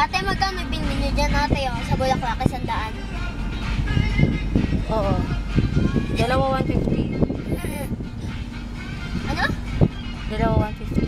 Ate, magkano binili niyo dyan ate yung sa Bulaklak, isang daan? Oo. Dalawa 150. ano? Dalawa 150.